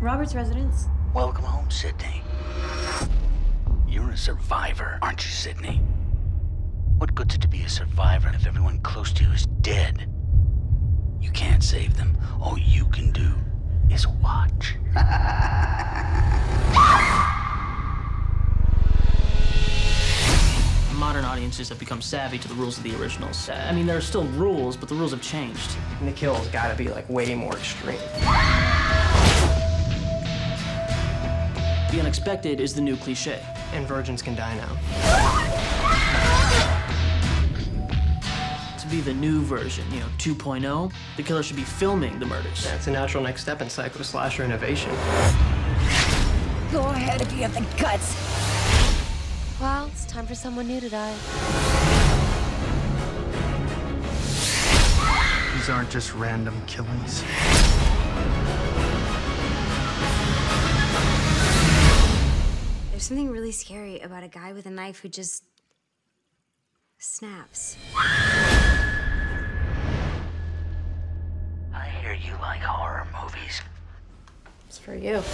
Roberts residence. Welcome home, Sidney. You're a survivor, aren't you, Sidney? What good's it to be a survivor if everyone close to you is dead? You can't save them. All you can do is watch. Modern audiences have become savvy to the rules of the originals. I mean, there are still rules, but the rules have changed. And the kill's gotta be like way more extreme. Unexpected is the new cliche. And virgins can die now. To be the new version, you know, 2.0, the killer should be filming the murders. That's a natural next step in psycho slasher innovation. Go ahead if you have the guts. Well, it's time for someone new to die. These aren't just random killings. Something really scary about a guy with a knife who just snaps. I hear you like horror movies. It's for you.